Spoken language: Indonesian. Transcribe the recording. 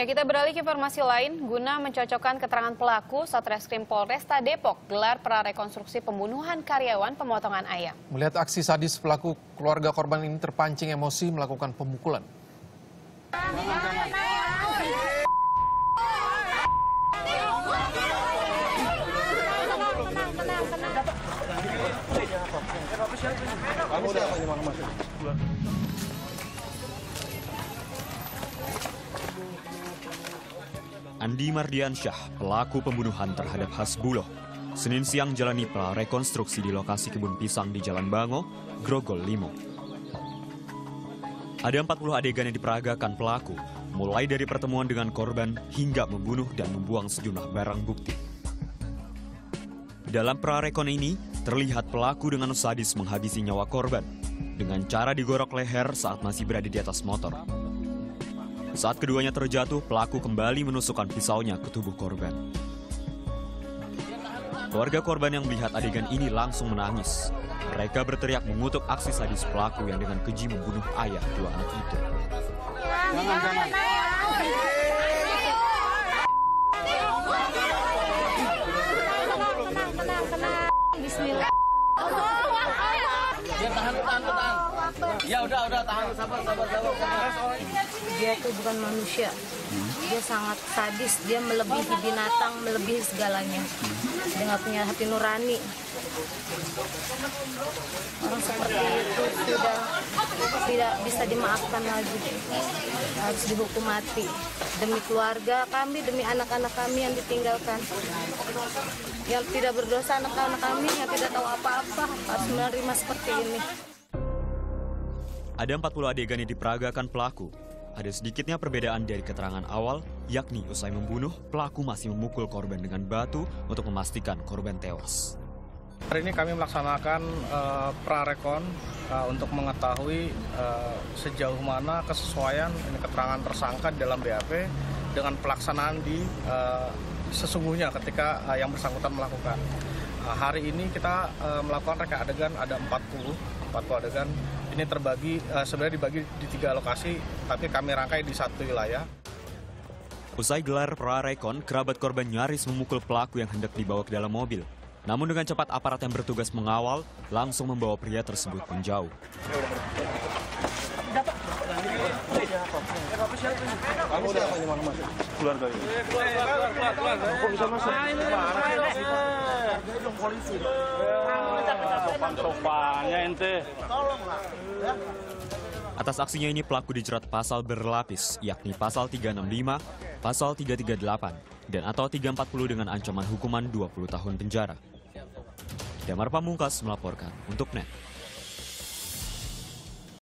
Ya, kita beralih ke informasi lain. Guna mencocokkan keterangan pelaku, Satreskrim Polresta Depok gelar prarekonstruksi pembunuhan karyawan pemotongan ayam. Melihat aksi sadis pelaku, keluarga korban ini terpancing emosi melakukan pemukulan. Andi Mardiansyah, pelaku pembunuhan terhadap Hasbuloh, Senin siang jalani prarekonstruksi di lokasi kebun pisang di Jalan Bango, Grogol Limo. Ada 40 adegan yang diperagakan pelaku, mulai dari pertemuan dengan korban hingga membunuh dan membuang sejumlah barang bukti. Dalam prarekon ini, terlihat pelaku dengan sadis menghabisi nyawa korban dengan cara digorok leher saat masih berada di atas motor. Saat keduanya terjatuh, pelaku kembali menusukkan pisaunya ke tubuh korban. Keluarga korban yang melihat adegan ini langsung menangis. Mereka berteriak mengutuk aksi sadis pelaku yang dengan keji membunuh ayah dua anak itu. Bismillah. Tahan, tahan, tahan. Ya udah, udah tahan, sabar, sabar, sabar. Dia itu bukan manusia. Dia sangat sadis. Dia melebihi binatang, melebihi segalanya. Dia nggak punya hati nurani. Orang seperti itu sudah tidak bisa dimaafkan lagi. Harus dihukum mati. Demi keluarga kami, demi anak-anak kami yang ditinggalkan. Yang tidak berdosa anak-anak kami yang tidak tahu apa-apa harus menerima seperti ini. Ada 40 adegan yang diperagakan pelaku. Ada sedikitnya perbedaan dari keterangan awal, yakni usai membunuh, pelaku masih memukul korban dengan batu untuk memastikan korban tewas. Hari ini kami melaksanakan uh, prarekon uh, untuk mengetahui uh, sejauh mana kesesuaian keterangan tersangka dalam BAP dengan pelaksanaan di uh, sesungguhnya ketika uh, yang bersangkutan melakukan. Uh, hari ini kita uh, melakukan reka adegan ada 40, 40 adegan. Ini terbagi uh, sebenarnya dibagi di tiga lokasi, tapi kami rangkai di satu wilayah. Usai gelar prarekon, kerabat korban nyaris memukul pelaku yang hendak dibawa ke dalam mobil. Namun dengan cepat aparat yang bertugas mengawal langsung membawa pria tersebut menjauh. Atas aksinya ini pelaku dijerat pasal berlapis, yakni pasal 365, pasal 338, dan atau 340 dengan ancaman hukuman 20 tahun penjara. Damar Pamungkas melaporkan untuk NET.